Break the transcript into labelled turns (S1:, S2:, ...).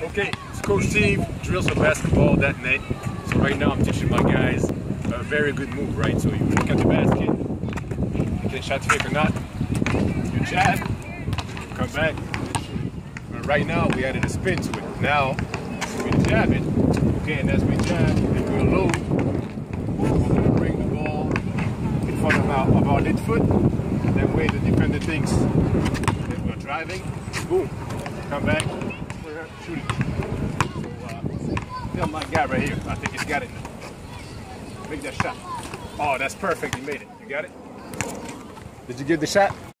S1: Okay, it's Coach Steve, drills for basketball that night. So right now I'm teaching my guys a very good move, right? So you look at the basket, you can shot fake or not, you jab, come back. But right now we added a spin to it. Now we jab it, okay, and as we jab we're low, we're gonna bring the ball in front of our, of our lead foot. That way the defender thinks that we're driving, boom, come back, shoot it. Uh, my guy right here, I think he's got it. Make that shot. Oh, that's perfect, you made it. You got it? Did you give the shot?